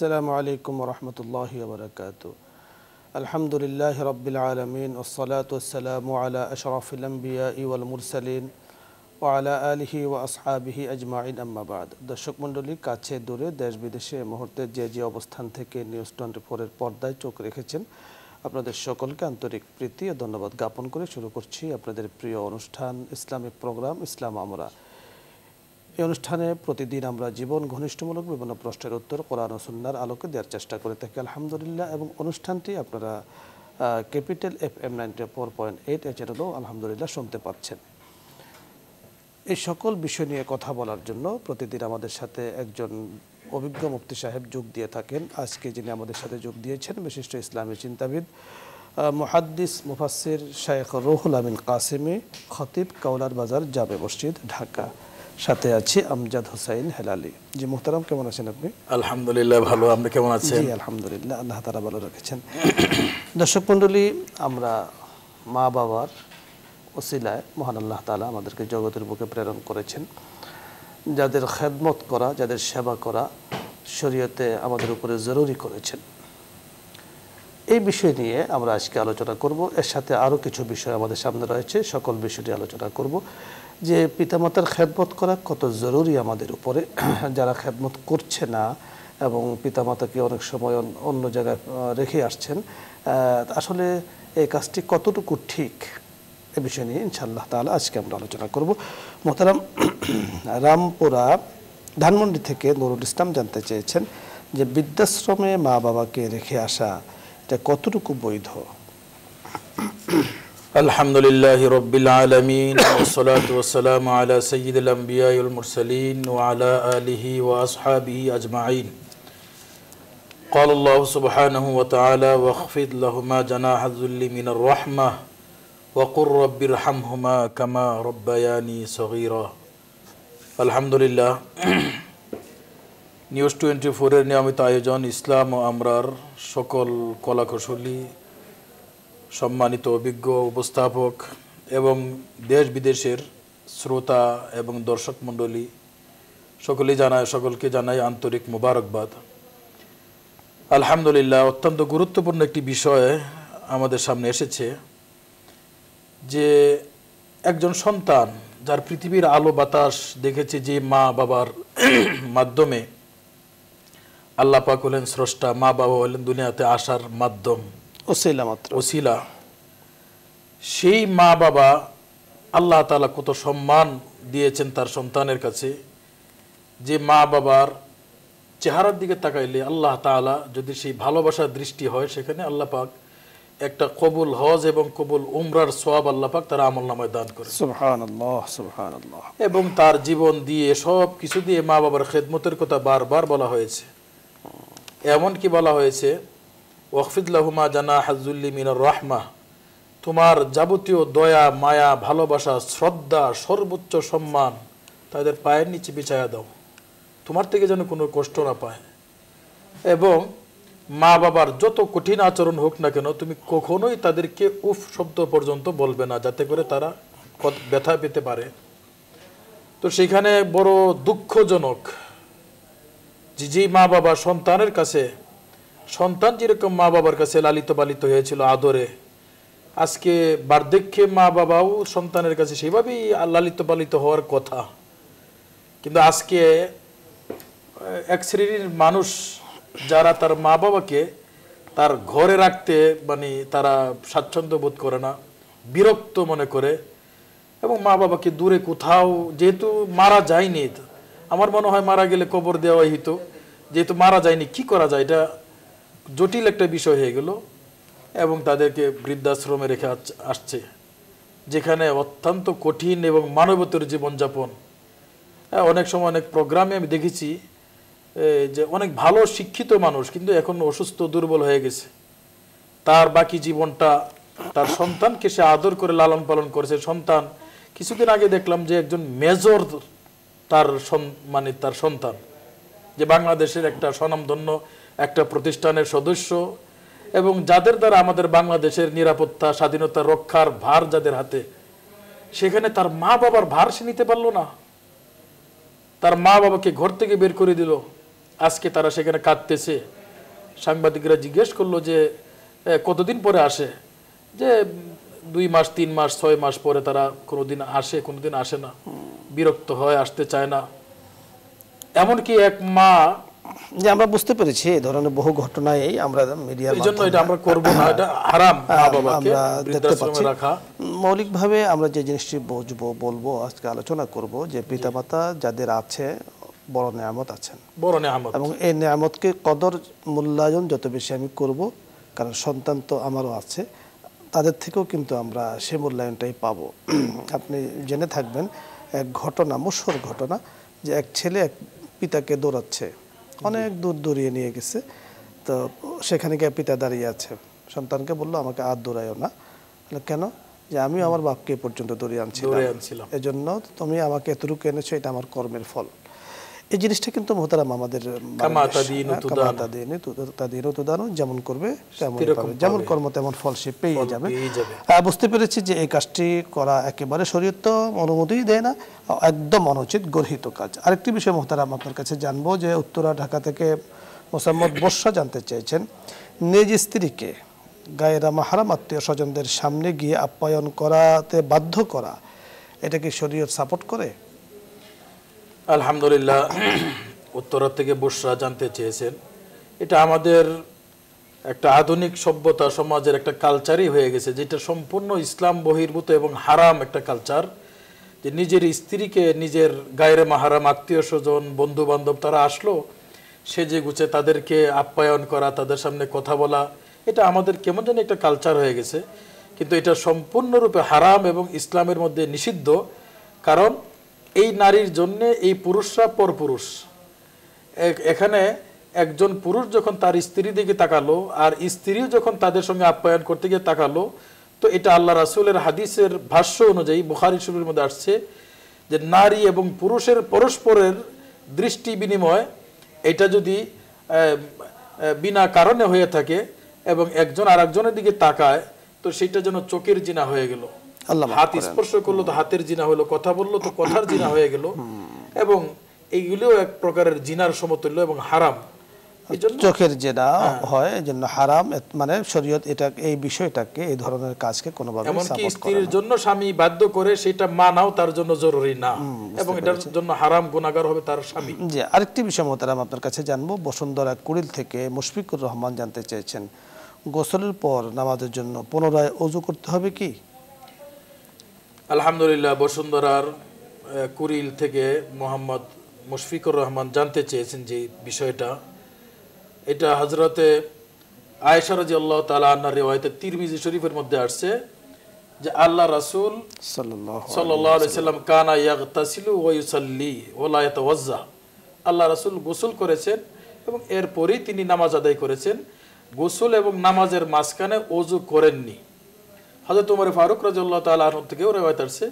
আসসালামু আলাইকুম রহমতুল্লাহ বরকাত আলহামদুলিল্লাহ রবিল আলমিন ওসলাতাম আলা আশরফিলম্বিয়া ইউল মুরসালিন ও আলা আলহি ও আসহাবিহি আজমাইন। আম্মাবাদ দর্শক মণ্ডলী, কাছে দূরে, দেশ বিদেশে মুহূর্তে যে যে অবস্থান থেকে নিউজ টোয়েন্টি ফোরের পর্দায় চোখ রেখেছেন, আপনাদের সকলকে আন্তরিক প্রীতি ও ধন্যবাদ জ্ঞাপন করে শুরু করছি আপনাদের প্রিয় অনুষ্ঠান, ইসলামিক প্রোগ্রাম, ইসলাম আমরা। এই অনুষ্ঠানে প্রতিদিন আমরা জীবন ঘনিষ্ঠমূলক বিভিন্ন প্রশ্নের উত্তর, কোরআন সুন্নার আলোকে দেওয়ার চেষ্টা করে থাকি। আলহামদুলিল্লাহ, এবং অনুষ্ঠানটি আপনারা capital F M ninety four point eight এ চ্যানেলও আলহামদুলিল্লাহ শুনতে পাচ্ছেন। এই সকল বিষয় নিয়ে কথা বলার জন্য প্রতিদিন আমাদের সাথে একজন অভিজ্ঞ মুফতি সাহেব যোগ দিয়ে থাকেন। আজকে যিনি আমাদের সাথে যোগ দিয়েছেন, বিশিষ্ট ইসলামী চিন্তাবিদ মুহাদ্দিস মুফাসির শায়েখ রুহুল আমিন কাসিমি, খতিব কাউলার বাজার জামে মসজিদ, ঢাকা। সাথে আছি আমজাদ হোসাইন হেলালি। জি মোহতারাম কেমন আছেন আপনি? আলহামদুলিল্লাহ ভালো। আপনি কেমন আছেন? জি আলহামদুলিল্লাহ আল্লাহ তারা ভালো রেখেছেন। দর্শক মণ্ডলী আমরা মা বাবার ওসিলায় মহান আল্লাহ তালা আমাদেরকে জগতের বুকে প্রেরণ করেছেন। যাদের খেদমত করা যাদের সেবা করা শরীয়তে আমাদের উপরে জরুরি করেছেন। এই বিষয় নিয়ে আমরা আজকে আলোচনা করব। এর সাথে আরও কিছু বিষয় আমাদের সামনে রয়েছে। সকল বিষয়টি আলোচনা করব। যে পিতামাতার খেদমত করা কত জরুরি আমাদের উপরে। যারা খেদমত করছে না এবং পিতামাতাকে অনেক সময় অন্য জায়গায় রেখে আসছেন আসলে এই কাজটি কতটুকু ঠিক এ বিষয় নিয়ে ইনশাআল্লাহ তাহলে আজকে আমরা আলোচনা করব। মোহতারাম রামপুরা ধানমন্ডি থেকে নুরুল ইসলাম জানতে চেয়েছেন যে বৃদ্ধাশ্রমে মা বাবাকে রেখে আসা এটা কতটুকু বৈধ? আলহামদুলিল্লাহ রব্বিল আলামিন والصلاة والسلام على سيد الأنبياء والمرسلين وعلى آله وأصحابه أجمعين قال الله سبحانه وتعالى واخفض لهما جناح الذل من الرحمة وقل رب ارحمهما كما ربياني صغيرا আলহামদুলিল্লাহ নিউজ টোয়েন্টি ফোরের নিয়মিত আয়োজন ইসলাম ও আমরার সকল কলাকুশলী সম্মানিত, অভিজ্ঞ উপস্থাপক এবং দেশ বিদেশের শ্রোতা এবং দর্শক মণ্ডলী, সকলেই জানায়, সকলকে জানাই আন্তরিক মোবারকবাদ। আলহামদুলিল্লাহ, অত্যন্ত গুরুত্বপূর্ণ একটি বিষয় আমাদের সামনে এসেছে যে একজন সন্তান যার পৃথিবীর আলো বাতাস দেখেছে যে মা বাবার মাধ্যমে, আল্লাহ পাক হলেন স্রষ্টা, মা বাবা হলেন দুনিয়াতে আসার মাধ্যম। ওসিলা মাত্র। ওসিলা। সেই মা বাবা আল্লাহ তাআলা কত সম্মান দিয়েছেন তার সন্তানের কাছে যে মা বাবার চেহারার দিকে তাকাইলে আল্লাহ তাআলা যদি সেই ভালোবাসার দৃষ্টি হয় সেখানে আল্লাহ পাক একটা কবুল হজ এবং কবুল উমরার সোয়াব আল্লাহ পাক তার আমল নামায় দান করে এবং তার জীবন দিয়ে সব কিছু দিয়ে মা বাবার খেদমতের কথা বারবার বলা হয়েছে। এমন কি বলা হয়েছে ওয়ফিদুল্লাহুমা জানা হাজুল্লি মিনার রহমা। তোমার যাবতীয় দয়া, মায়া, ভালোবাসা, শ্রদ্ধা, সর্বোচ্চ সম্মান তাদের পায়ের নিচে বিছায়া দাও। তোমার থেকে যেন কোনো কষ্ট না পায়। এবং মা বাবার যত কঠিন আচরণ হোক না কেন, তুমি কখনোই তাদেরকে উফ শব্দ পর্যন্ত বলবে না, যাতে করে তারা ব্যথা পেতে পারে। তো সেখানে বড় দুঃখজনক যে যেই মা বাবা সন্তানের কাছে সন্তান যেরকম মা বাবার কাছে লালিত পালিত হয়েছিল আদরে, আজকে বার্ধক্যে মা বাবাও সন্তানের কাছে সেভাবেই লালিত পালিত হওয়ার কথা। কিন্তু আজকে এক শ্রেণির মানুষ যারা তার মা বাবাকে তার ঘরে রাখতে মানে তারা স্বাচ্ছন্দ্য বোধ করে না, বিরক্ত মনে করে এবং মা বাবাকে দূরে কোথাও, যেহেতু মারা যায়নি, আমার মনে হয় মারা গেলে কবর দেওয়াই হতো যেহেতু মারা যায়নি, কি করা যায়? এটা জটিল একটা বিষয় হয়ে গেল এবং তাদেরকে বৃদ্ধাশ্রমে রেখে আসছে, যেখানে অত্যন্ত কঠিন এবং মানবতর জীবনযাপন। হ্যাঁ অনেক সময় অনেক প্রোগ্রামে আমি দেখেছি যে অনেক ভালো শিক্ষিত মানুষ কিন্তু এখন অসুস্থ, দুর্বল হয়ে গেছে। তার বাকি জীবনটা তার সন্তানকে সে আদর করে, লালন পালন করেছে সন্তান, কিছুদিন আগে দেখলাম যে একজন মেজর তার মানে তার সন্তান, যে বাংলাদেশের একটা স্বনামধন্য একটা প্রতিষ্ঠানের সদস্য এবং যাদের দ্বারা আমাদের বাংলাদেশের নিরাপত্তা, স্বাধীনতা, রক্ষার ভার যাদের হাতে, সেখানে তার মা বাবার ভার সে নিতে পারল না। তার মা বাবাকে ঘর থেকে বের করে দিল। আজকে তারা সেখানে কাঁদতেছে। সাংবাদিকরা জিজ্ঞেস করল যে কতদিন পরে আসে? যে, দুই মাস, তিন মাস, ছয় মাস পরে তারা কোনোদিন আসে কোনোদিন আসে না। বিরক্ত হয়, আসতে চায় না। এমনকি এক মা যে আমরা বুঝতে পেরেছি এই ধরনের বহু ঘটনায় আমরা মিডিয়ার জন্য এটা আমরা করব না এটা হারাম আমরা দেখতে পাচ্ছি। মৌলিকভাবে আমরা যে জিনিসটি বুঝব বলব আজকে আলোচনা করব যে পিতামাতা যাদের আছে বড় নিয়ামত আছেন। বড় নেহামত এবং এই নিয়ামতকে কদর মূল্যায়ন যত বেশি আমি করব কারণ সন্তান তো আমারও আছে তাদের থেকেও কিন্তু আমরা সে মূল্যায়নটাই পাবো। আপনি জেনে থাকবেন এক ঘটনা মুসর ঘটনা যে এক ছেলে এক পিতাকে দৌড়াচ্ছে। অনেক দূর দূরিয়ে নিয়ে গেছে। তো সেখানে গিয়ে পিতা দাঁড়িয়ে আছে। সন্তানকে বলল আমাকে আর দৌড়ায়ও না। কেন? যে আমি আমার বাপকে পর্যন্ত দৌড়িয়ে আনছিলাম। এজন্য তুমি আমাকে এতটুকু এনেছো এটা আমার কর্মের ফল। এই জিনিসটা কিন্তু মোহতারাম আমাদের হ্যাঁ, যেমন করবে তেমন যেমন কর্ম তেমন ফল সে পেয়ে যাবে। আহ, বুঝতে পেরেছি যে এই কাজটি করা একেবারে শরীর তো অনুমতিই দেয় না। একদম অনুচিত গর্হিত কাজ। আরেকটি বিষয় মোহতারাম আপনার কাছে জানব যে উত্তরা ঢাকা থেকে মোসাম্মদ বর্ষা জানতে চেয়েছেন। নিজ স্ত্রীকে গায়েরা মাহারাম আত্মীয় স্বজনদের সামনে গিয়ে আপ্যায়ন করাতে বাধ্য করা এটা কি শরীয়ত সাপোর্ট করে? আলহামদুলিল্লাহ উত্তরা থেকে বসরা জানতে চেয়েছেন। এটা আমাদের একটা আধুনিক সভ্যতা, সমাজের একটা কালচারই হয়ে গেছে, যেটা সম্পূর্ণ ইসলাম বহির্ভূত এবং হারাম একটা কালচার যে নিজের স্ত্রীকে নিজের গায়ের মাহারাম আত্মীয় স্বজন বন্ধু বান্ধব তারা আসলো সে যে গুছে তাদেরকে আপ্যায়ন করা, তাদের সামনে কথা বলা, এটা আমাদের কেমন যেন একটা কালচার হয়ে গেছে। কিন্তু এটা সম্পূর্ণরূপে হারাম এবং ইসলামের মধ্যে নিষিদ্ধ। কারণ এই নারীর জন্যে এই পুরুষরা পরপুরুষ। এখানে একজন পুরুষ যখন তার স্ত্রীর দিকে তাকালো, আর স্ত্রীও যখন তাদের সঙ্গে আপ্যায়ন করতে গিয়ে তাকালো, তো এটা আল্লাহ রাসুলের হাদিসের ভাষ্য অনুযায়ী বুখারি শরীফের মধ্যে আসছে যে নারী এবং পুরুষের পরস্পরের দৃষ্টি বিনিময়, এটা যদি বিনা কারণে হয়ে থাকে এবং একজন আর একজনের দিকে তাকায়, তো সেটা যেন চোখের জিনা হয়ে গেল। আল্লাহ হাত স্পর্শ করল তো হাতের জিনা হলো কথা বলল তো কথার জিনা হয়ে গেল। এবং এইগুলিও এক প্রকারের জিনার সমতুল্য এবং হারাম। চোখের যেটা হ্যাঁ। হয় জন্য হারাম মানে শরীয়ত এটা এই বিষয়টাকে এই ধরনের কাজকে কোনোভাবে এমনকি স্ত্রীর জন্য স্বামী বাধ্য করে সেটা মানাও তার জন্য জরুরি না। এবং এটার জন্য হারাম গুণাগার হবে তার স্বামী। যে আরেকটি বিষয় মোতারাম আপনার কাছে জানব। বসুন্ধরা কুড়িল থেকে মুশফিকুর রহমান জানতে চেয়েছেন গোসলের পর নামাজের জন্য পুনরায় অজু করতে হবে কি? আলহামদুলিল্লাহ বসুন্ধরার কুরিল থেকে মোহাম্মদ মুশফিকুর রহমান জানতে চেয়েছেন যে বিষয়টা। এটা হজরতে আয়েশা রাজি আল্লাহ তালা আন্নার রেওয়ায়তে তিরমিজি শরীফের মধ্যে আসছে যে আল্লাহ রাসূল সাল্লাম কানা ইয়াগতাসিলু ওয়া ইউসাল্লি ওয়া লা ইয়াতাওয়াজ্জা। আল্লাহ রাসুল গোসল করেছেন এবং এরপরই তিনি নামাজ আদায় করেছেন। গোসল এবং নামাজের মাঝখানে অজু করেননি। হযরত ওমর ফারুক রাদিয়াল্লাহু তাআলা আনহু থেকেও রিওয়ায়াত আসছে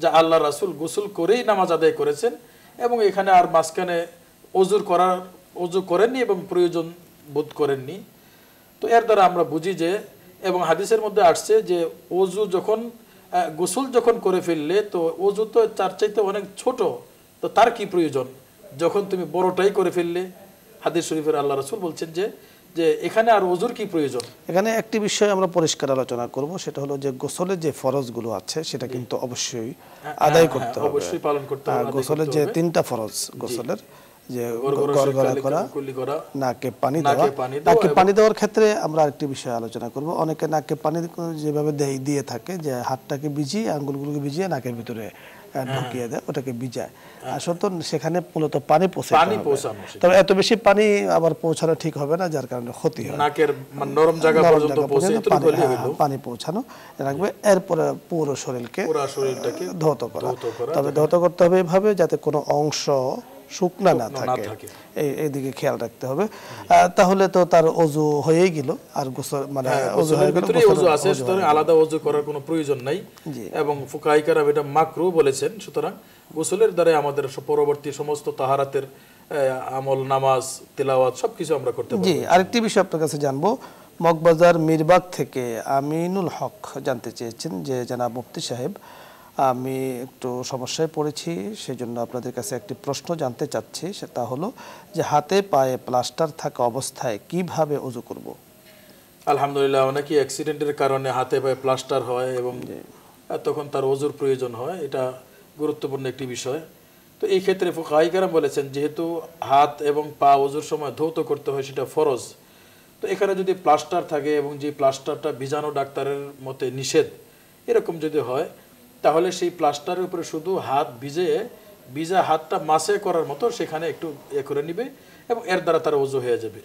যে আল্লাহ রাসূল গোসল করেই নামাজ আদায় করেছেন এবং এখানে আর মাঝখানে অজুর করার অজু করেননি এবং প্রয়োজন বোধ করেননি। তো এর দ্বারা আমরা বুঝি যে এবং হাদিসের মধ্যে আসছে যে অজু যখন গোসল যখন করে ফেললে তো অজু তো তার চাইতে অনেক ছোট, তো তার কি প্রয়োজন? যখন তুমি বড়টাই করে ফেললে, হাদিস শরীফের আল্লাহ রাসুল বলছেন যে যে এখানে আর অজুর কি প্রয়োজন? এখানে একটি বিষয় আমরা পরিষ্কার আলোচনা করব সেটা হলো যে গোসলের যে ফরজগুলো আছে সেটা কিন্তু অবশ্যই আদায় হ্যাঁ, করতে হ্যাঁ, হবে। অবশ্যই পালন করতে হবে, গোসলের যে তিনটা ফরজ গোসলের যে গড়গড়া করা নাকে পানি দেওয়া। নাকে পানি দেওয়ার ক্ষেত্রে আমরা আরেকটি বিষয় আলোচনা করব। অনেকে নাকে পানি যেভাবে দেয় দিয়ে থাকে যে হাতটাকে ভিজিয়ে আঙ্গুলগুলোকে ভিজিয়ে নাকের ভিতরে ঢুকিয়ে দেয় ওটাকে ভিজায়। আসলে তো সেখানে মূলত পানি পৌঁছে পানি পৌঁছানো তবে এত বেশি পানি আবার পৌঁছানো ঠিক হবে না যার কারণে ক্ষতি হয় নাকের মানে নরম জায়গা পর্যন্ত পৌঁছে পানি- হ্যাঁ, পানি পৌঁছানো রাখবে। এরপরে পুরো শরীরকে পুরো শরীরটাকে ধৌত করা, তবে ধৌত করতে হবে এভাবে যাতে কোনো অংশ শুকনা না থাকে। এই এইদিকে খেয়াল রাখতে হবে। তাহলে তো তার অজু হয়েই গেল। আর গোসল মানে হ্যাঁ, অজু হয়ে গেল ভিতরেই গোসল- অজু আছে সুতরাং আলাদা অজু করার কোনো প্রয়োজন নাই। এবং ফুকাইকারা এটা মাকরু বলেছেন সুতরাং গোসলের দ্বারাই আমাদের পরবর্তী সমস্ত তাহারাতের আমল নামাজ তেলাওয়াত সবকিছু আমরা করতে পারব। জি আরেকটি বিষয় আপনার কাছে জানব। মগবাজার মিরবাগ থেকে আমিনুল হক জানতে চেয়েছেন যে জানাব মুফতি সাহেব আমি একটু সমস্যায় পড়েছি সেই জন্য আপনাদের কাছে একটি প্রশ্ন জানতে চাচ্ছি সেটা হলো যে হাতে পায়ে প্লাস্টার থাকা অবস্থায় কীভাবে অজু করব? আলহামদুলিল্লাহ অনেকেই অ্যাক্সিডেন্টের কারণে হাতে পায়ে প্লাস্টার হয় এবং তখন তার ওজুর প্রয়োজন হয় এটা গুরুত্বপূর্ণ একটি বিষয়। তো এই ক্ষেত্রে ফুকাইকারা বলেছেন যেহেতু হাত এবং পা ওজুর সময় ধৌত করতে হয় সেটা ফরজ। তো এখানে যদি প্লাস্টার থাকে এবং যে প্লাস্টারটা বীজাণু ডাক্তারের মতে নিষেধ এরকম যদি হয় তাহলে সেই প্লাস্টারের উপরে শুধু হাত ভিজে ভিজা হাতটা মাসে করার মতো সেখানে একটু এ করে নিবে এবং এর দ্বারা তার ওজু হয়ে যাবে।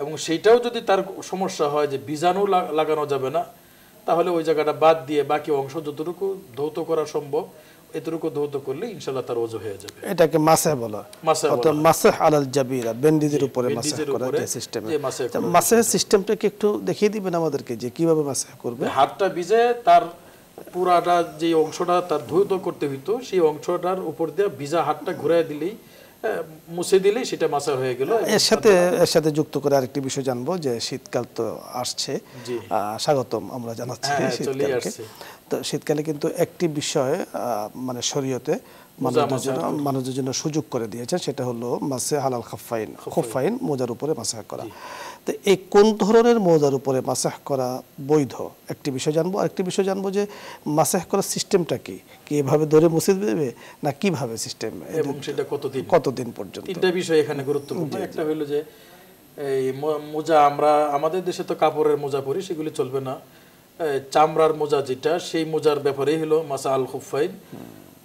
এবং সেইটাও যদি তার সমস্যা হয় যে বীজাণু লাগানো যাবে না তাহলে ওই জায়গাটা বাদ দিয়ে বাকি অংশ যতটুকু ধৌত করা সম্ভব এতটুকু ধৌত করলে ইনশাল্লাহ তার ওজু হয়ে যাবে। এটাকে মাসে বলা মাসে অর্থাৎ মাসে আলাল জাবিরা বেন্ডিজের উপরে মাসে করা যে সিস্টেম মাসে মাসে সিস্টেমটাকে একটু দেখিয়ে দিবেন আমাদেরকে যে কীভাবে মাসে করবে। হাতটা ভিজে তার পুরাটা যে অংশটা তার ধৌত করতে হইতো সেই অংশটার উপর দিয়ে ভিজা হাতটা ঘুরাই দিলেই মুছে দিলেই সেটা মাসা হয়ে গেল। এর সাথে এর সাথে যুক্ত করে আরেকটি বিষয় জানব যে শীতকাল তো আসছে। স্বাগতম আমরা জানাচ্ছি হ্যাঁ, শীতকালকে। তো শীতকালে কিন্তু একটি বিষয় মানে শরীয়তে মানুষদের জন্য মানুষদের জন্য সুযোগ করে দিয়েছে সেটা হলো মাসে হালাল খাফাইন খফাইন মোজার উপরে মাসাহ করা। তো এই কোন ধরনের মোজার উপরে মাসাহ করা বৈধ? একটি বিষয় জানব। আরেকটি বিষয় জানব যে মাসাহ করার সিস্টেমটা কি? কি এভাবে ধরে মুছে দেবে না কীভাবে সিস্টেম? এবং সেটা কতদিন? কতদিন পর্যন্ত? তিনটা বিষয় এখানে গুরুত্বপূর্ণ। একটা হলো যে এই মোজা আমরা আমাদের দেশে তো কাপড়ের মোজা পরি সেগুলি চলবে না। চামড়ার মোজা যেটা সেই মোজার ব্যাপারেই হলো মাসা আল খুফাইন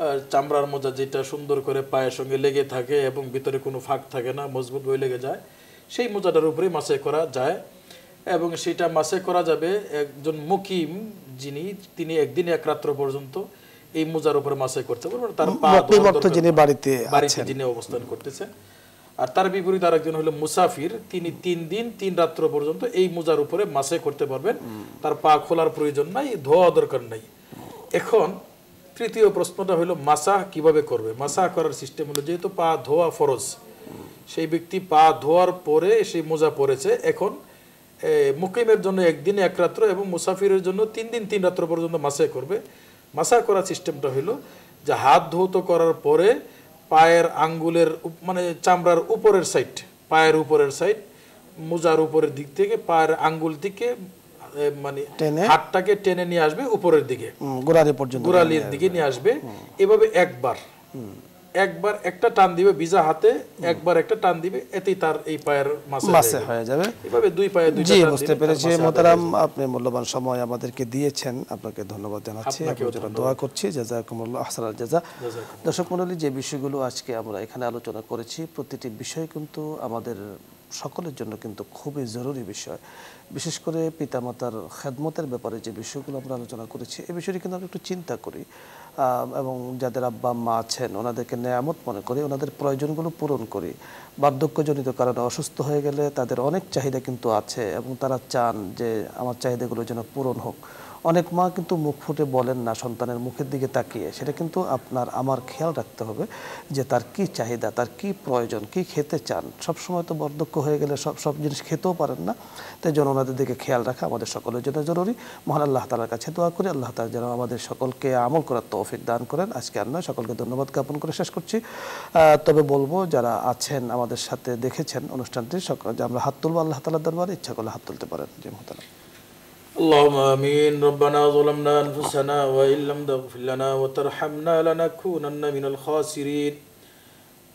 আর চামড়ার মোজা যেটা সুন্দর করে পায়ের সঙ্গে লেগে থাকে এবং ভিতরে কোনো ফাঁক থাকে না মজবুত হয়ে লেগে যায়। সেই মোজাটার উপরে মাসে করা যায় এবং সেটা মাসে করা যাবে একজন মুকিম যিনি তিনি একদিন এক রাত্র পর্যন্ত এই মোজার উপরে মাসে করতে পারবেন। তার পা যিনি বাড়িতে বাড়িতে যিনি অবস্থান করতেছেন। আর তার বিপরীত আরেকজন হলো মুসাফির। তিনি তিন দিন তিন রাত্র পর্যন্ত এই মোজার উপরে মাসে করতে পারবেন। তার পা খোলার প্রয়োজন নাই ধোয়া দরকার নাই। এখন তৃতীয় প্রশ্নটা হলো মাসা কীভাবে করবে? মাসা করার সিস্টেম হলো যেহেতু পা ধোয়া ফরজ সেই ব্যক্তি পা ধোয়ার পরে সেই মোজা পরেছে। এখন মুকিমের জন্য একদিন এক রাত্র এবং মুসাফিরের জন্য তিন দিন তিন রাত্র পর্যন্ত মাসে করবে। মাসা করার সিস্টেমটা হলো যে হাত ধৌত করার পরে পায়ের আঙ্গুলের মানে চামড়ার উপরের সাইড পায়ের উপরের সাইড মোজার উপরের দিক থেকে পায়ের আঙ্গুল থেকে মানে হাতটাকে টেনে নিয়ে আসবে উপরের দিকে। গোড়ালি পর্যন্ত গোড়ালির দিকে নিয়ে আসবে। এভাবে একবার। একবার একটা টান দিবে ভিজা হাতে একবার একটা টান দিবে এতেই তার এই পায়ের মাসে হয়ে যাবে। এভাবে দুই পায়ে দুইটা জি বুঝতে পেরেছি। মোতারাম আপনি মূল্যবান সময় আমাদেরকে দিয়েছেন। আপনাকে ধন্যবাদ জানাচ্ছি। আপনার দোয়া করছি। জাজাকুমুল্লাহ আহসানাল জাজা। দর্শক মণ্ডলী যে বিষয়গুলো আজকে আমরা এখানে আলোচনা করেছি প্রতিটি বিষয় কিন্তু আমাদের সকলের জন্য কিন্তু খুবই জরুরি বিষয়। বিশেষ করে পিতামাতার খেদমতের ব্যাপারে যে বিষয়গুলো আমরা আলোচনা করেছি এই বিষয়টি কিন্তু আমরা একটু চিন্তা করি। এবং যাদের আব্বা মা আছেন, ওনাদেরকে নেয়ামত মনে করি, ওনাদের প্রয়োজনগুলো পূরণ করি। বার্ধক্যজনিত কারণে অসুস্থ হয়ে গেলে তাদের অনেক চাহিদা কিন্তু আছে এবং তারা চান যে আমার চাহিদাগুলো যেন পূরণ হোক। অনেক মা কিন্তু মুখ ফুটে বলেন না সন্তানের মুখের দিকে তাকিয়ে। সেটা কিন্তু আপনার, আমার খেয়াল রাখতে হবে যে তার কি চাহিদা, তার কি প্রয়োজন, কি খেতে চান। সব সময় তো বার্ধক্য হয়ে গেলে সব সব জিনিস খেতেও পারেন না। তাই জন্য ওনাদের দিকে খেয়াল রাখা আমাদের সকলের জন্য জরুরি। মহান আল্লাহ তালার কাছে দোয়া করি, আল্লাহ তালা যেন আমাদের সকলকে আমল করার তৌফিক দান করেন। আজকে আর নয়, সকলকে ধন্যবাদ জ্ঞাপন করে শেষ করছি। তবে বলব, যারা আছেন, আমাদের সাথে দেখেছেন অনুষ্ঠানটি, সকল আমরা হাত তুলবো আল্লাহ তালার দরবারে, ইচ্ছা করলে হাত তুলতে পারেন। যে মহতারা اللهم آمين ربنا ظلمنا أنفسنا وإن لم تغفر لنا وترحمنا لنكونن من الخاسرين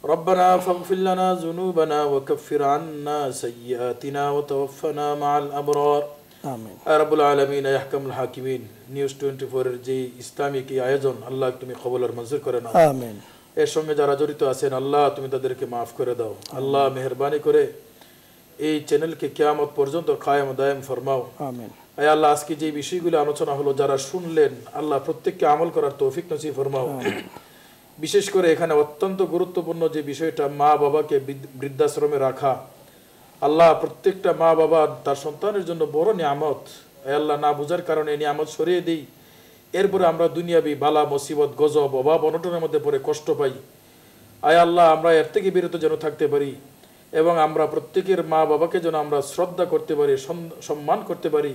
ربنا فاغفر لنا ذنوبنا وكفر عنا سيئاتنا وتوفنا مع الأبرار আমিন রাবুল আলমিন আহকামুল হাকিমিন নিউজ টোয়েন্টি ফোরের যে ইসলামিক এই আয়োজন আল্লাহ তুমি কবল আর মঞ্জুর করে নাও আমিন এর সঙ্গে যারা জড়িত আছেন আল্লাহ তুমি তাদেরকে মাফ করে দাও আল্লাহ মেহরবানি করে এই চ্যানেলকে কিয়ামত পর্যন্ত কায়েম দায়েম ফরমাও আমিন আয় আল্লাহ, আজকে যে বিষয়গুলো আলোচনা হলো, যারা শুনলেন, আল্লাহ প্রত্যেককে আমল করার তৌফিক নসিব ফরমাও। বিশেষ করে এখানে অত্যন্ত গুরুত্বপূর্ণ যে বিষয়টা, মা বাবাকে বৃদ্ধাশ্রমে রাখা। আল্লাহ প্রত্যেকটা মা বাবা তার সন্তানের জন্য বড় নিয়ামত। আল্লাহ, না বুঝার কারণে নিয়ামত সরিয়ে দিই। এরপরে আমরা দুনিয়াবি বালা, মুসিবত, গজব, অভাব, অনটনের মধ্যে পড়ে কষ্ট পাই। আয় আল্লাহ, আমরা এর থেকে বিরত যেন থাকতে পারি এবং আমরা প্রত্যেকের মা বাবাকে যেন আমরা শ্রদ্ধা করতে পারি সম্মান করতে পারি।